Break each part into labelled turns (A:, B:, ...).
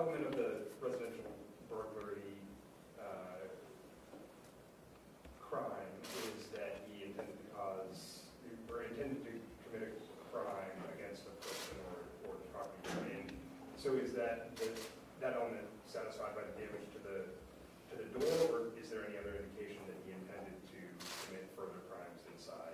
A: element of the residential burglary uh, crime is that he intended to cause, or intended to commit a crime against a person or, or property. And so is that, the- that element satisfied by the damage to the, to the door, or is there any other indication that he intended to commit further crimes inside?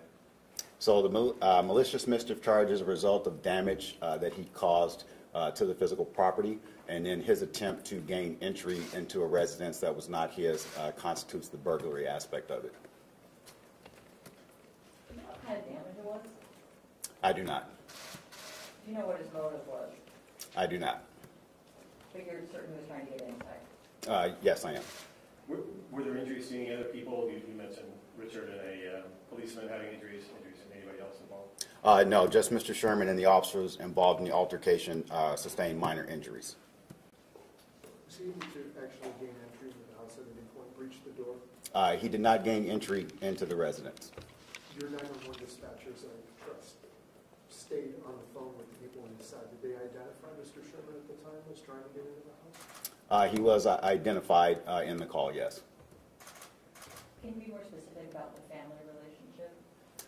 B: So the uh, malicious mischief charge is a result of damage uh, that he caused uh, to the physical property, and then his attempt to gain entry into a residence that was not his uh, constitutes the burglary aspect of it.
C: Do you know what kind of damage it was?
B: I do not.
C: Do you know what his motive was?
B: I do not.
C: But you're certain he was trying to get inside?
B: Uh, Yes, I am.
D: Were, were there injuries to any other people? You, you mentioned Richard and a uh, policeman having injuries, injuries to anybody else involved?
B: Uh, No, just Mr. Sherman and the officers involved in the altercation uh, sustained minor injuries.
E: Was he able to actually gain entry to the house at any point, breach the door?
B: Uh, He did not gain entry into the residence.
E: Your 911 dispatchers, I trust, stayed on the phone with the people inside. Did they identify Mr. Sherman at the time was trying to get into the house?
B: Uh, He was uh, identified uh, in the call, yes.
C: Can you be more specific about the family relationship?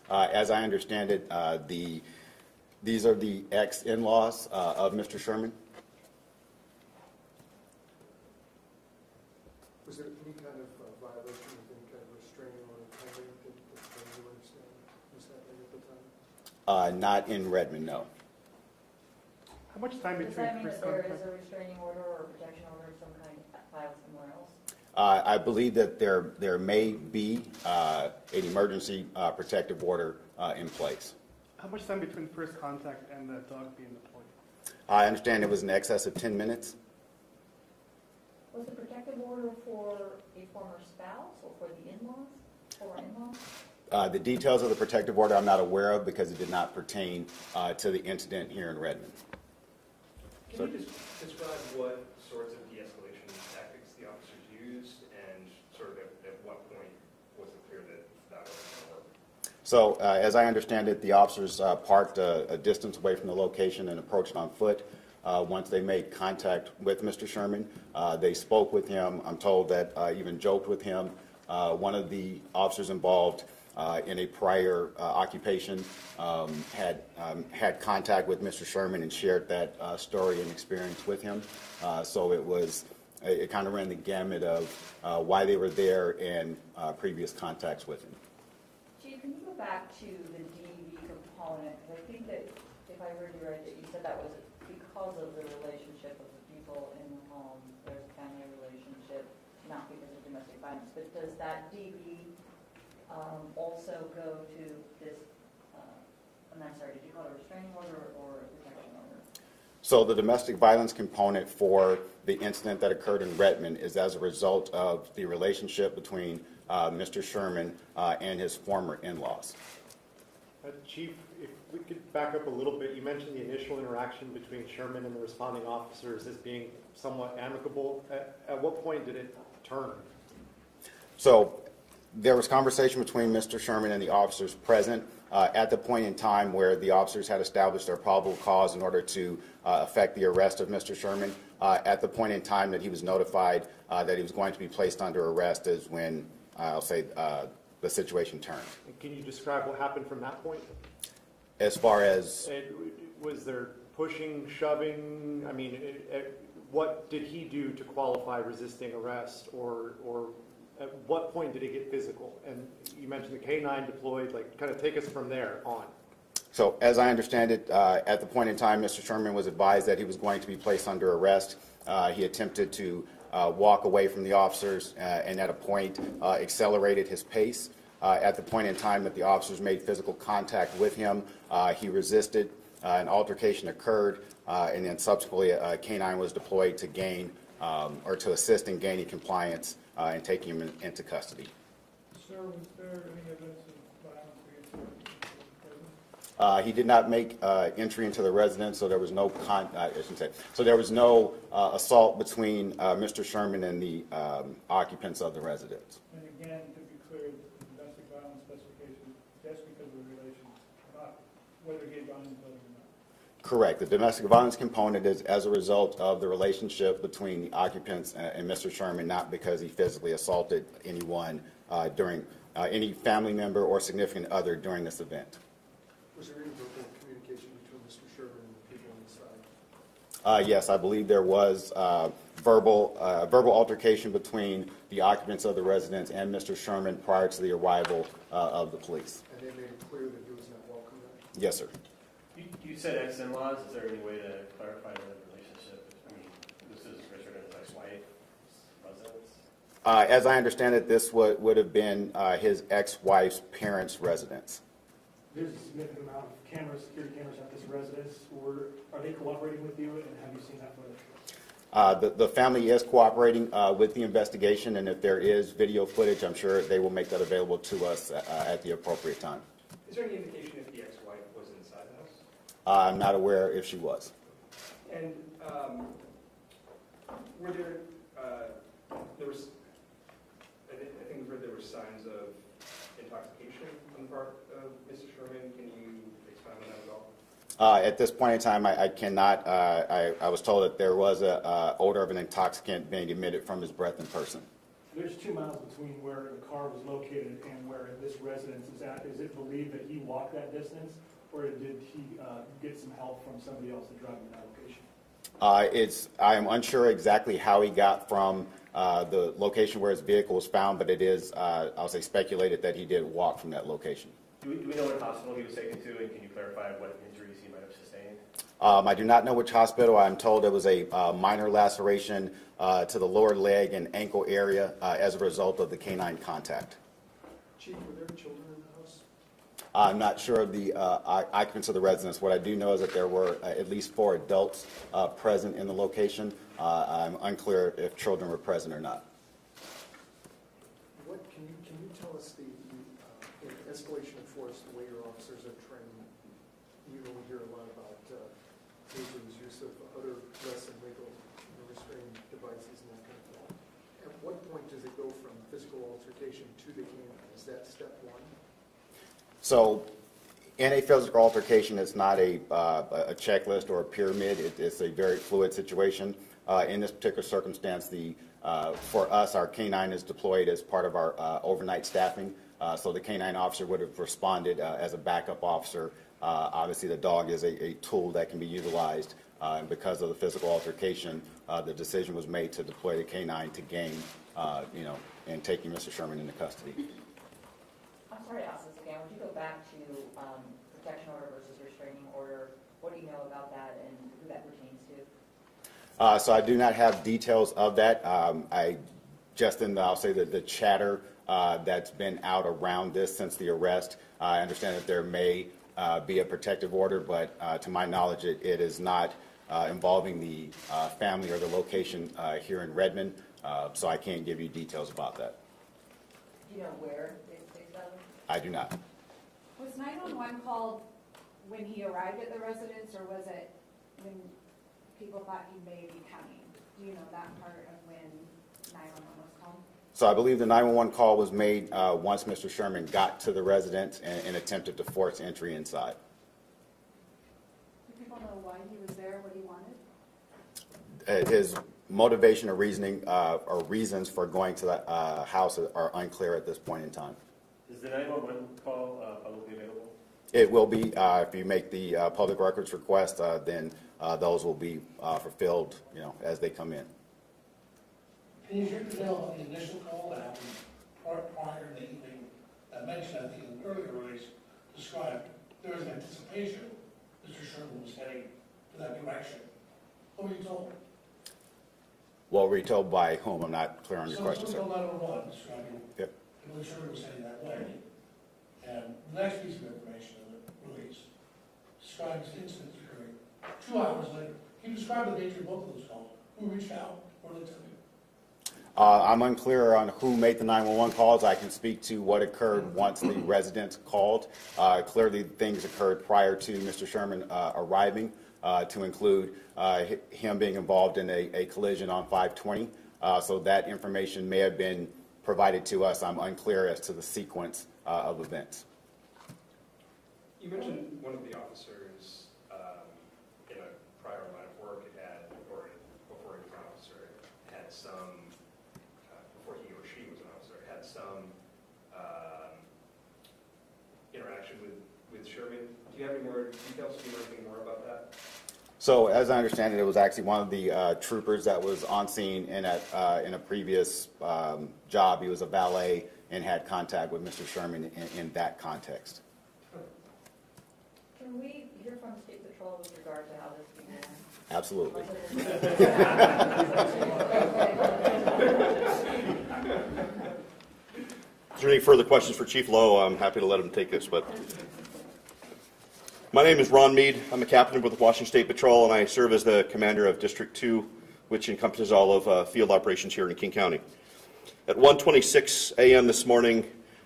B: Uh, As I understand it, uh, the, these are the ex-in-laws uh, of Mr. Sherman.
E: Was there any kind of uh, violation of any kind of restraining order pending that that you understand was happening at the time?
B: Uh, Not in Redmond, no.
F: How much time
C: Does
F: between
C: that mean
F: first
C: that there
F: contact?
C: a restraining order or a protection order of some kind filed somewhere else?
B: Uh, I believe that there, there may be uh, an emergency uh, protective order uh, in place.
F: How much time between first contact and the dog being deployed?
B: I understand it was in excess of 10 minutes.
C: Was the protective order for a former spouse or for the in-laws, or in-laws?
B: Uh, The details of the protective order I'm not aware of because it did not pertain uh, to the incident here in Redmond.
A: Can you just describe what sorts of de-escalation tactics the officers used and sort of at, at what point was it clear that that wasn't going to work?
B: So, uh, as I understand it, the officers uh, parked a, a distance away from the location and approached on foot. Uh, once they made contact with Mr. Sherman, uh, they spoke with him. I'm told that uh, even joked with him. Uh, one of the officers involved in a prior occupation um, had um, had contact with Mr. Sherman and shared that story and experience with him. So it was it, it kind of ran the gamut of why they were there and previous contacts with him.
C: Chief, can you go back to the DV component? Because I think that, if I heard you right, that you said that was because of the relationship of the people in the home, there's a family relationship, not because of domestic violence. But does that DV um, also go to this, uh, I'm sorry, did you call it a restraining order or a protection order?
B: So the domestic violence component for the incident that occurred in Redmond is as a result of the relationship between Mr. Sherman uh, and his former in-laws.
G: Uh, Chief, if we could back up a little bit, you mentioned the initial interaction between Sherman and the responding officers as being somewhat amicable. At, at what point did it turn?
B: So there was conversation between Mr. Sherman and the officers present uh, at the point in time where the officers had established their probable cause in order to uh, effect the arrest of Mr. Sherman. Uh, At the point in time that he was notified uh, that he was going to be placed under arrest is when, uh, I'll say, uh, the situation turned.
G: Can you describe what happened from that point?
B: As far as
G: And was there pushing, shoving? I mean, uh, uh, what did he do to qualify resisting arrest, or or at what point did it get physical? And you mentioned the K-9 deployed. Like, kind of take us from there on.
B: So, as I understand it, uh, at the point in time, Mr. Sherman was advised that he was going to be placed under arrest. Uh, he attempted to walk away from the officers, uh, and at a point, uh, accelerated his pace. Uh, at the point in time that the officers made physical contact with him, uh, he resisted. Uh, an altercation occurred, uh, and then subsequently, a K-9 was deployed to gain um, or to assist in gaining compliance uh, and taking him in- into custody.
H: Sir, was there any evidence of violence against him in prison?
B: Uh, He did not make uh, entry into the residence, so there was no con, uh, I shouldn't say, so there was no uh, assault between uh, Mr. Sherman and the um, occupants of the residence.
H: And again, to be clear, the domestic violence specification, just because of the relation, not whether he had gone in the building or not.
B: Correct. The domestic violence component is as a result of the relationship between the occupants and and Mr. Sherman, not because he physically assaulted anyone uh, during, uh, any family member or significant other during this event.
E: Was there any verbal communication between Mr. Sherman and the people inside?
B: Uh, Yes, I believe there was uh, verbal, uh, verbal altercation between the occupants of the residence and Mr. Sherman prior to the arrival uh, of the police.
E: And they made it clear that he was not welcome there?
B: Yes, sir.
D: You, you said ex-in-laws, is there any way to clarify the relationship? I mean, this is Richard and his ex-wife, residence?
B: Uh, As I understand it, this would, would have been uh, his ex-wife's parents' residence.
I: There's a significant amount of cameras, security cameras at this residence, or are they cooperating with you, and have you seen that footage?
B: Uh, The, the family is cooperating uh, with the investigation, and if there is video footage, I'm sure they will make that available to us uh, at the appropriate time.
A: Is there any indication if the ex-wife was inside the house?
B: Uh, I'm not aware if she was.
A: And um, were there, uh, there was, I thi- I think we heard there were signs of intoxication on the part of Can you expound on that at all?
B: Uh, At this point in time, I I cannot, uh, I I was told that there was a uh, odor of an intoxicant being emitted from his breath in person.
I: There's two miles between where the car was located and where this residence is at. Is it believed that he walked that distance, or did he uh, get some help from somebody else to drive him to that location?
B: Uh, It's, I am unsure exactly how he got from uh, the location where his vehicle was found, but it is, uh, I'll say speculated that he did walk from that location.
D: Do we, do we know what hospital he was taken to, and can you clarify what injuries he might have sustained?
B: Um, I do not know which hospital. I'm told it was a uh, minor laceration uh, to the lower leg and ankle area uh, as a result of the canine contact.
E: Chief, were there children in the house?
B: I'm not sure of the uh, o- occupants of the residence. What I do know is that there were uh, at least four adults uh, present in the location. Uh, I'm unclear if children were present or not.
E: What, can you, can you tell us the, the, uh, in escalation of force, the way your officers are trained? You know, we hear a lot about, uh, tasers, use of other less than lethal you know, restraining devices and that kind of thing. At what point does it go from physical altercation to the canine? Is that step one?
B: So in a physical altercation, it's not a, uh, a checklist or a pyramid. It- It's a very fluid situation. Uh, In this particular circumstance, the, uh, for us, our K-9 is deployed as part of our uh, overnight staffing. Uh, So the K-9 officer would have responded uh, as a backup officer. Obviously, the dog is a, a tool that can be utilized. And because of the physical altercation, the decision was made to deploy the K-9 to gain, you know, and taking Mr. Sherman into custody.
C: I'm sorry to would you go back to um, protection order versus restraining order? What do you know about that and who that pertains to?
B: Uh, So I do not have details of that. Um, I, just in, the- I'll say that the chatter uh, that's been out around this since the arrest, I understand that there may uh, be a protective order, but uh, to my knowledge, it it is not uh, involving the uh, family or the location uh, here in Redmond, uh, so I can't give you details about that.
C: Do you know where out of?
B: I do not.
J: Was 911 called when he arrived at the residence, or was it when people thought he may be coming? Do you know that part of when 911 was called?
B: So I believe the 911 call was made uh, once Mr. Sherman got to the residence and and attempted to force entry inside.
J: Do people know why he was there, what he wanted?
B: Uh, His motivation or reasoning, uh, or reasons for going to the uh, house are unclear at this point in time.
D: Is the 911 call uh, publicly available?
B: It will be, uh, if you make the uh, public records request, uh, then uh, those will be uh, fulfilled, you know, as they come in.
K: Can you detail the initial call that happened prior, prior to the evening, that mentioned, I think, in the earlier release, described, there was anticipation Mr. Sherman was heading to that direction. What were you told?
B: Well, were you told by whom? I'm not clear on your
K: So
B: question, sir.
K: Someone told 911 describing,
B: Yep.
K: Billy Sherman was heading that way. And the next piece of information in the release describes the incident occurring two hours later. Can you describe the nature of both of those calls? Who reached out, what did they tell you?
B: Uh, I'm unclear on who made the 911 calls. I can speak to what occurred once the residents called. Uh, Clearly, things occurred prior to Mr. Sherman uh, arriving, uh, to include uh, him being involved in a a collision on 520. Uh, So that information may have been provided to us. I'm unclear as to the sequence uh, of events.
A: You mentioned one of the officers um, in a prior line of work had, or before he was an officer, had some, uh, before he or she was an officer, had some um, interaction with, with Sherman. Do you have any more details? Do you know anything more about that?
B: So as I understand it, it was actually one of the uh, troopers that was on scene in a, uh, in a previous um, job. He was a valet and had contact with Mr. Sherman in, in that context.
C: Can we hear from State Patrol with regard to how this began?
B: Absolutely.
L: Is there any further questions for Chief Lowe? I'm happy to let him take this, but. My name is Ron Mead. I'm a captain with the Washington State Patrol, and I serve as the commander of District 2, which encompasses all of uh, field operations here in King County. At 1:26 a.m. this morning,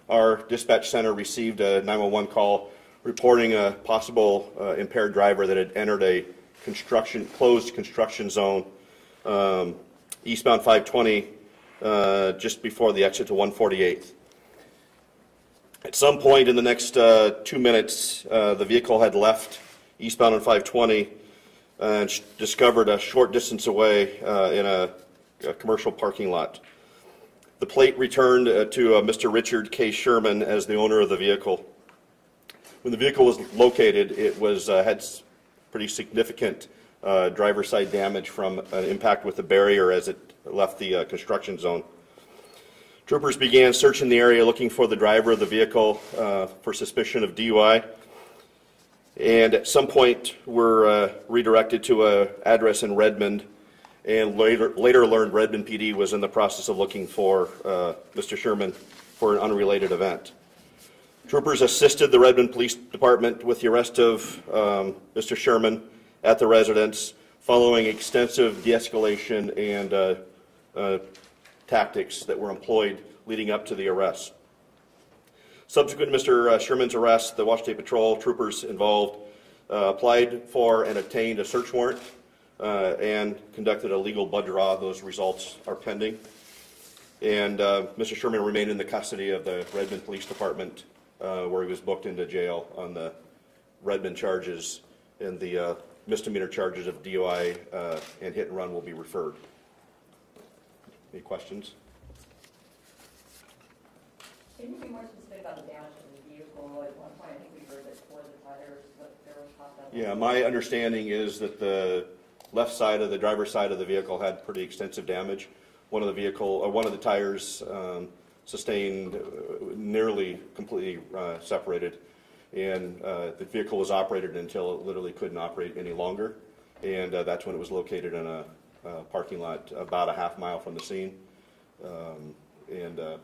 L: our dispatch center received a 911 call reporting a possible uh, impaired driver that had entered a construction, closed construction zone um, eastbound 520 uh, just before the exit to 148th. At some point in the next uh, two minutes, uh, the vehicle had left eastbound on 520 and discovered a short distance away uh, in a, a commercial parking lot. The plate returned uh, to uh, Mr. Richard K. Sherman as the owner of the vehicle. When the vehicle was located, it was uh, had pretty significant driver side damage from an impact with the barrier as it left the construction zone. Troopers began searching the area looking for the driver of the vehicle uh, for suspicion of DUI. And at some point, were uh, redirected to a address in Redmond, and later later learned Redmond PD was in the process of looking for uh, Mr. Sherman for an unrelated event. Troopers assisted the Redmond Police Department with the arrest of um, Mr. Sherman at the residence, following extensive de-escalation and uh, uh, tactics that were employed leading up to the arrest. Subsequent to Mr. Sherman's arrest, the Washington Patrol troopers involved uh, applied for and obtained a search warrant uh, and conducted a legal blood draw. Those results are pending. And uh, Mr. Sherman remained in the custody of the Redmond Police Department, uh, where he was booked into jail on the Redmond charges, and the uh, misdemeanor charges of DUI uh, and hit and run will be referred. Any questions?
C: Can you be more specific about the damage to the vehicle? At one point, I think we heard that four of the tires, but there was.
L: Yeah, my understanding is that the left side of the driver's side of the vehicle had pretty extensive damage. One of the vehicle, one of the tires um, sustained uh, nearly completely uh, separated. And uh, the vehicle was operated until it literally couldn't operate any longer. And uh, that's when it was located in a parking lot about a half mile from the scene. Um, And uh,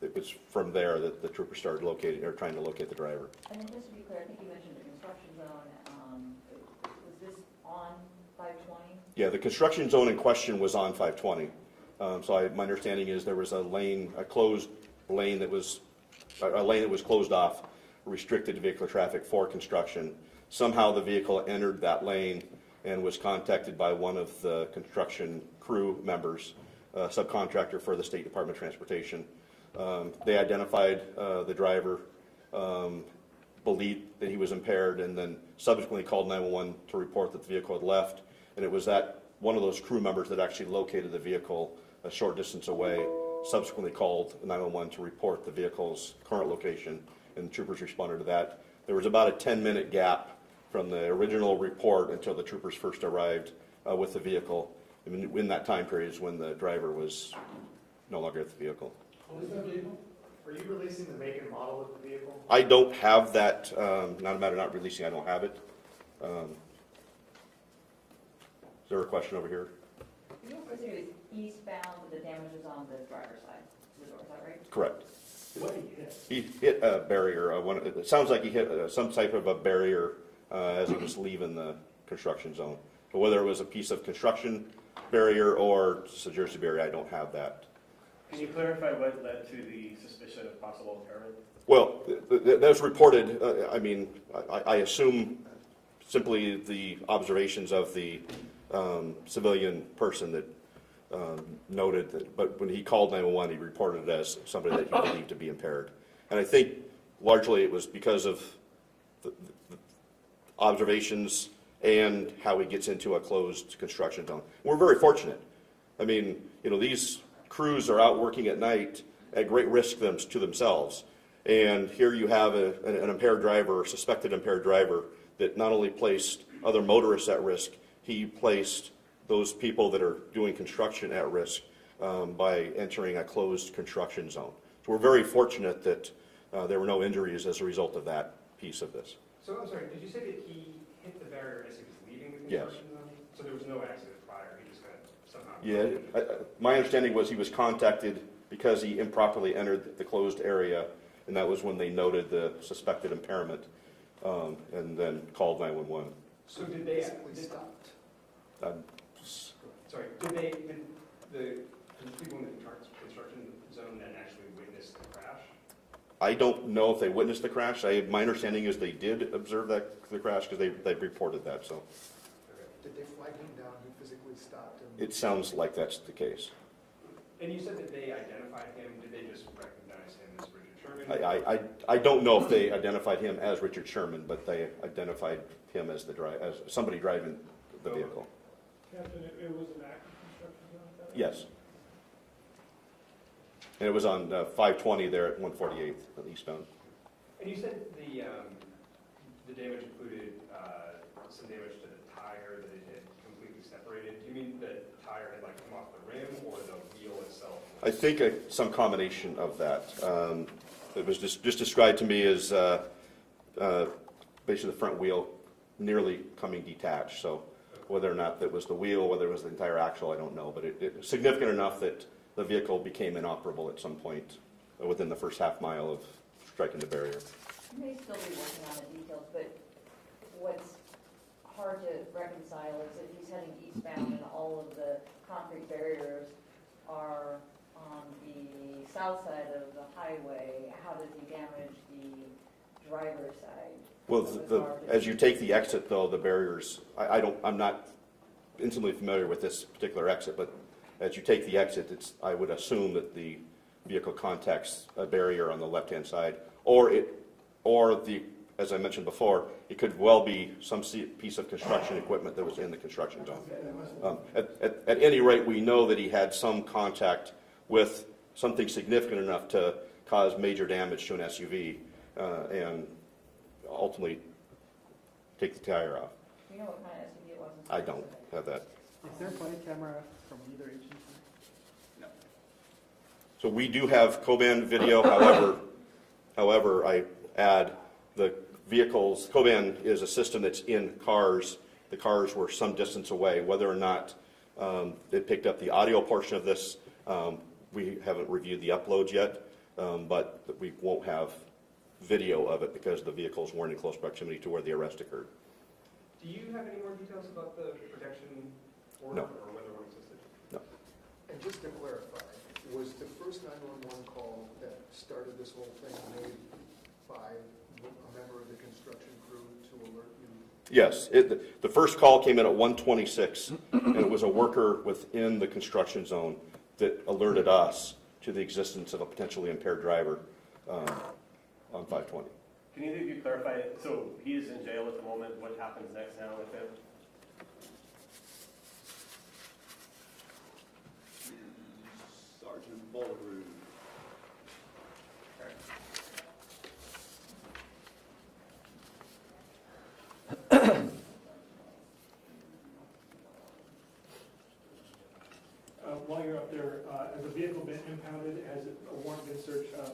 L: it was from there that the troopers started locating, or trying to locate the driver.
C: And just to be clear, I think you mentioned the construction zone, um, was this on five twenty?
L: Yeah, the construction zone in question was on 520. Um, So I, my understanding is there was a lane, a closed lane that was, a lane that was closed off, restricted to vehicular traffic for construction. Somehow the vehicle entered that lane and was contacted by one of the construction crew members, subcontractor for the State Department of Transportation. Um, They identified uh, the driver, um, believed that he was impaired, and then subsequently called 911 to report that the vehicle had left. And it was that, one of those crew members that actually located the vehicle a short distance away, subsequently called 911 to report the vehicle's current location, and the troopers responded to that. There was about a 10-minute gap from the original report until the troopers first arrived uh, with the vehicle. I mean, in that time period is when the driver was no longer at the vehicle.
K: What is that vehicle?
G: Are you releasing the make and model of the vehicle?
L: I don't have that, um, not a matter of not releasing, I don't have it. Um, there a question over here?
C: You know, it was eastbound, but the damage was on the driver's side, of the door, is that right?
L: Correct.
I: What did he hit?
L: He hit a barrier, uh, one, it sounds like he hit uh, some type of a barrier uh, as he was leaving the construction zone. But whether it was a piece of construction barrier or just a Jersey barrier, I don't have that.
D: Can you clarify what led to the suspicion of possible impairment?
L: Well, th- th- that was reported, uh, I mean, I I assume simply the observations of the um, civilian person that um, noted that, but when he called 911, he reported it as somebody that he believed to be impaired. And I think largely it was because of the the observations and how he gets into a closed construction zone. We're very fortunate. I mean, you know, these crews are out working at night at great risk them, to themselves. And here you have a, an impaired driver, suspected impaired driver, that not only placed other motorists at risk, he placed those people that are doing construction at risk um, by entering a closed construction zone. So we're very fortunate that uh, there were no injuries as a result of that piece of this.
A: So I'm sorry, did you say that he hit the barrier as he was leaving the
L: Yes.
A: construction zone? So there was no accident prior, he just kind of somehow?
L: Yeah, I- I- my understanding was he was contacted because he improperly entered the closed area, and that was when they noted the suspected impairment, um, and then called 911.
A: So did they,
E: Basically
A: did,
E: stopped.
L: Um,
A: sorry, did they, did the, did the people in the construct- construction zone then actually witness the crash?
L: I don't know if they witnessed the crash. I, my understanding is they did observe that, the crash, because they, they reported that, so
A: Okay.
E: Did they flag him down, he physically stopped and?
L: it sounds like that's the case.
A: And you said that they identified him, did they just recognize him as Richard Sherman?
L: I, I, I- I don't know if they identified him as Richard Sherman, but they identified him as the dri, as somebody driving the vehicle.
H: Captain, it, it was an active construction zone that?
L: Yes. And it was on uh, 520 there at 148th eastbound.
A: And you said the, um, the damage included, uh, some damage to the tire, that it had completely separated. Do you mean the tire had like come off the rim or the wheel itself?
L: I think uh, some combination of that. Um, It was just, just described to me as uh, uh, basically the front wheel nearly coming detached. So whether or not that was the wheel, whether it was the entire axle, I don't know. But it, it significant enough that the vehicle became inoperable at some point within the first half mile of striking the barrier.
C: You may still be working on the details, but what's hard to reconcile is if he's heading eastbound and all of the concrete barriers are on the south side of the highway, how does he damage the driver's side?
L: Well,
C: of
L: the, as you take the exit though, the barriers, I, I don't, I'm not intimately familiar with this particular exit, but as you take the exit, it's, I would assume that the vehicle contacts a barrier on the left-hand side, or it, or the, as I mentioned before, it could well be some se- piece of construction equipment that was in the construction zone. Um, At, at, at any rate, we know that he had some contact with something significant enough to cause major damage to an SUV, uh, and ultimately take the tire off.
C: Do you know what kind of SUV it was?
L: I don't have that.
F: Is there a body camera from either agency? No.
L: So we do have Coban video, however, however, I add, the vehicles, Coban is a system that's in cars. The cars were some distance away. Whether or not um, they picked up the audio portion of this, um, we haven't reviewed the uploads yet, um, but we won't have video of it because the vehicles weren't in close proximity to where the arrest occurred.
A: Do you have any more details about the protection order
L: No.
A: or whether one existed? No.
E: And just to clarify, was the first 911 call that started this whole thing made by a member of the construction crew to alert you?
L: Yes, it, the first call came in at 126, and it was a worker within the construction zone that alerted us to the existence of a potentially impaired driver um, on 520.
D: Can either of you clarify, so he is in jail at the moment, what happens next now with him?
L: Sergeant Ballroom.
I: Uh, While you're up there, uh, has the vehicle been impounded? Has it- a warrant been searched, um,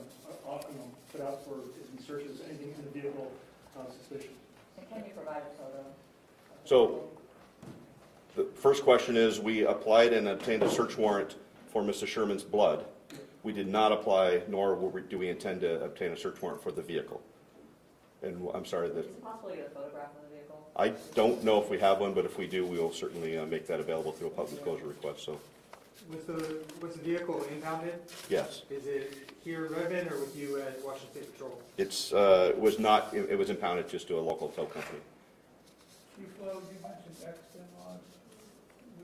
I: uh, uh, you know, put out for, is he searches anything in the vehicle uh, suspicious?
C: And can you provide a photo?
L: So, the first question is, we applied and obtained a search warrant for Mr. Sherman's blood. We did not apply, nor will we- do we intend to obtain a search warrant for the vehicle. And I'm sorry, the
C: Is it possible to get a photograph of the vehicle?
L: I don't know if we have one, but if we do, we will certainly uh, make that available through a public disclosure request, so,
M: Was the, was the vehicle impounded?
L: yes.
M: Is it here in Redmond or with you at Washington State Patrol?
L: It's, uh, it was not, it it was impounded just to a local tow company.
H: Chief Lowe, you mentioned accident laws.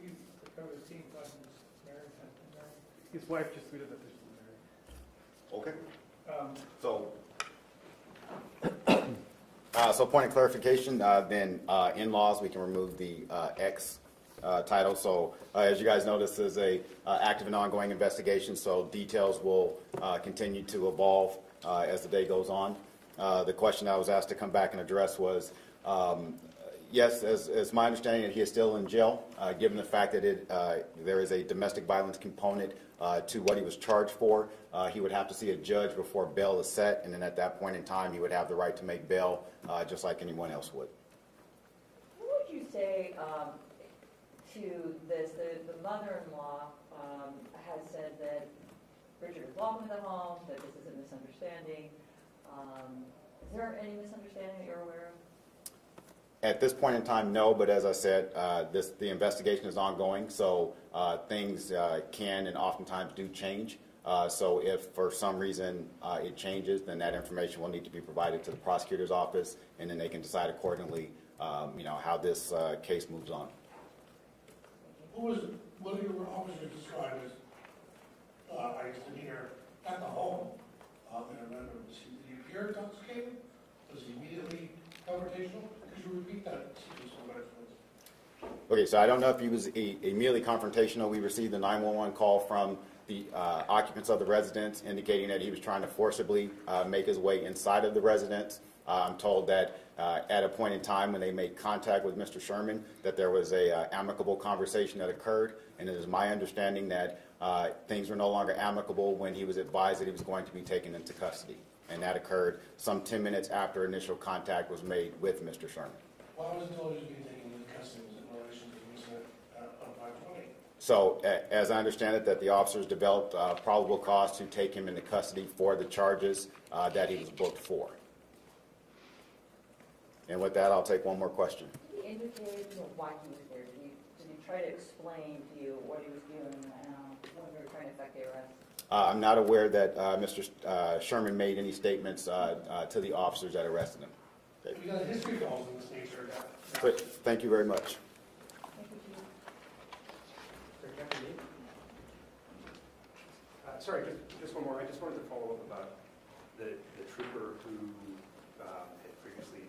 H: We covered team buttons, Mary, Mary.
F: His wife just tweeted that they're still married.
B: Okay.
H: Um,
B: So, uh, so point of clarification, uh, then, uh, in-laws, we can remove the, uh, X, uh, title. So, uh, as you guys know, this is a, uh, active and ongoing investigation, so details will, uh, continue to evolve. uh, as the day goes on. The question I was asked to come back and address was, um, yes, as, as my understanding, he is still in jail, given the fact that it, there is a domestic violence component uh, to what he was charged for. Uh, He would have to see a judge before bail is set, and then at that point in time, he would have the right to make bail, uh, just like anyone else would.
C: What would you say um, to this? The, the mother-in-law um, has said that Richard is welcome to the home, that this is a misunderstanding. Um, Is there any misunderstanding that you're aware of?
B: At this point in time, no, but as I said, uh, this, the investigation is ongoing, so uh, things uh, can and oftentimes do change. Uh, So if for some reason uh, it changes, then that information will need to be provided to the prosecutor's office, and then they can decide accordingly, um, you know, how this uh, case moves on.
K: Who was, what do your officers describe as, uh, I stood here at the home, um, and I remember, was he, did he appear intoxicated? Was he immediately confrontational? Could you repeat that, so that it's-
B: Okay, so I don't know if he was i- immediately confrontational. We received a 911 call from the uh, occupants of the residence indicating that he was trying to forcibly uh, make his way inside of the residence. Uh, I'm told that uh, at a point in time when they made contact with Mr. Sherman, that there was a uh, amicable conversation that occurred, and it is my understanding that uh, things were no longer amicable when he was advised that he was going to be taken into custody. And that occurred some 10 minutes after initial contact was made with Mr. Sherman.
K: Why was it told he was being taken into custody? In relation to the uh, on five twenty?
B: So, as I understand it, that the officers developed uh, probable cause to take him into custody for the charges uh, that he was booked for. And with that, I'll take one more question.
C: Did he indicate why he was there? Did he, did he try to explain to you what he was doing and uh, when they were trying to effect the arrest?
B: Uh, I'm not aware that uh, Mr. uh, Sherman made any statements uh, uh, to the officers that arrested him.
K: We got a history calls in this nature. that-
B: But Thank you very much.
C: Thank you,
A: Sorry, Uh, Sorry, just, just one more. I just wanted to follow up about the, the trooper who um, had previously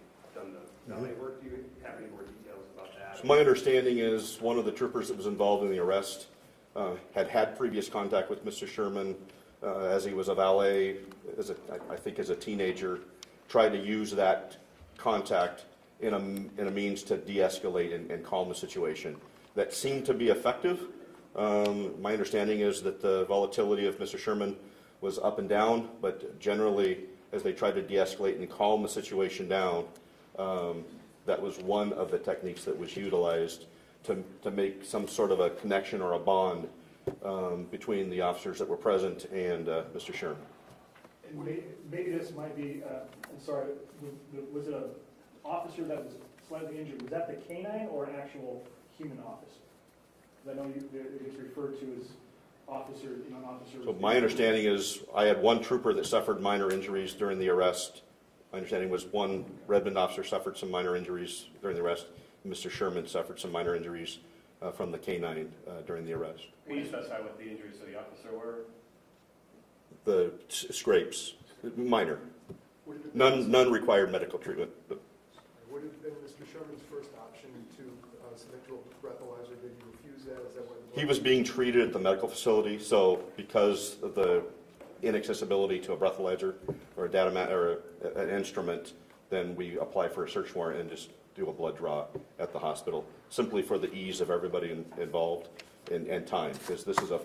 A: Do you have any more details about that?
L: So my understanding is one of the troopers that was involved in the arrest uh, had had previous contact with Mr. Sherman uh, as he was a valet, as a, I- I think as a teenager, tried to use that contact in a, in a means to de-escalate and, and calm the situation. That seemed to be effective. Um, my understanding is that the volatility of Mr. Sherman was up and down, but generally, as they tried to de-escalate and calm the situation down, um, that was one of the techniques that was utilized to, to make some sort of a connection or a bond um, between the officers that were present and uh, Mr. Sherman.
I: And may, maybe this might be, uh, I'm sorry, was it an officer that was slightly injured? Was that the canine or an actual human officer? I know you, it gets referred to as officer, you know, an officer.
L: So my understanding is, I had one trooper that suffered minor injuries during the arrest. My understanding was one Redmond officer suffered some minor injuries during the arrest. Mr. Sherman suffered some minor injuries uh, from the canine uh, during the arrest.
D: Can you specify what the injuries to the officer were?
L: The s- scrapes, minor.
E: Would it have been-
L: None, none required medical treatment. but
E: Would it have been Mr. Sherman's first option to uh, submit to a breathalyzer? Did he refuse that? Is that what?
L: He was being treated at the medical facility, so because of the inaccessibility to a breathalyzer or a data or a- an instrument, then we apply for a search warrant and just do a blood draw at the hospital, simply for the ease of everybody in- involved and, and time, because this is a,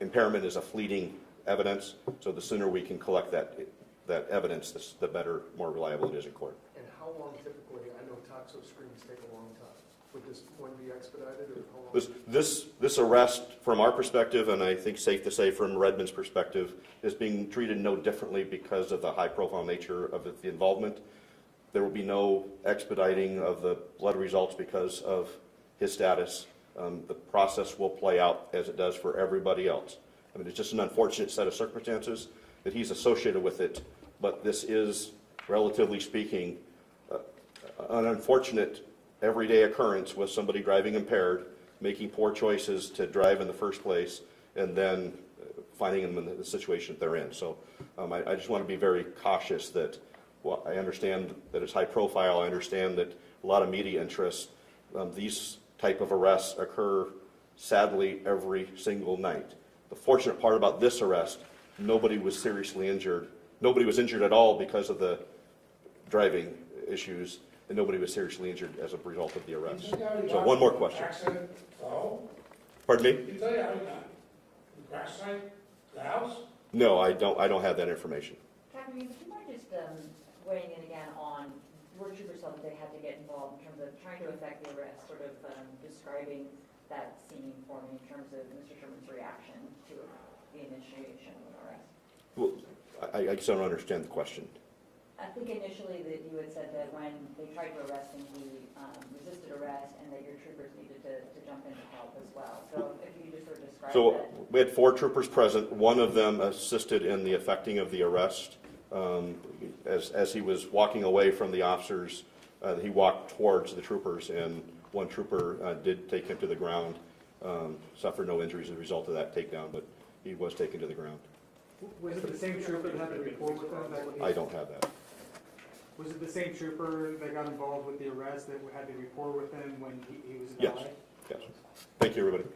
L: impairment is a fleeting evidence, so the sooner we can collect that, that evidence, the the better, more reliable it is in court.
E: And how long typically, I know toxo screens take a long time. Would this one be expedited or how long?
L: This, this, this arrest, from our perspective, and I think safe to say from Redmond's perspective, is being treated no differently because of the high-profile nature of the involvement. There will be no expediting of the blood results because of his status. Um, the process will play out as it does for everybody else. I mean, it's just an unfortunate set of circumstances that he's associated with it, but this is, relatively speaking, uh, an unfortunate everyday occurrence with somebody driving impaired, making poor choices to drive in the first place, and then uh, finding them in the situation that they're in. So um, I, I just want to be very cautious that, well, I understand that it's high profile, I understand that a lot of media interest. Um, these type of arrests occur sadly every single night. The fortunate part about this arrest, nobody was seriously injured nobody was injured at all because of the driving issues, and nobody was seriously injured as a result of the arrest.
K: You think how he
L: So one more question.
K: Accident, oh,
L: Pardon me?
K: you tell you how he got, the crash site, the house?
L: No, I don't, I don't have that information.
C: Captain, do you mind just um, weighing in again on, your troopers felt that they had to get involved in terms of trying to affect the arrest, sort of um, describing that scene for me in terms of Mr. Sherman's reaction to the initiation of the arrest?
L: Well, I, I guess I don't understand the question.
C: I think initially that you had said that when they tried to arrest him, he um, resisted arrest and that your troopers needed to, to jump in to help as well. So if you could just sort of describe
L: So
C: that.
L: we had four troopers present. One of them assisted in the effecting of the arrest. Um, As, as he was walking away from the officers, uh, he walked towards the troopers, and one trooper uh, did take him to the ground, um, suffered no injuries as a result of that takedown, but he was taken to the ground.
M: Was it the same trooper that had the report with them? that-
L: I don't have that.
M: Was it the same trooper that got involved with the arrest that had the report with him when he, he was in
L: Yes.
M: LA?
L: Yes. Thank you, everybody.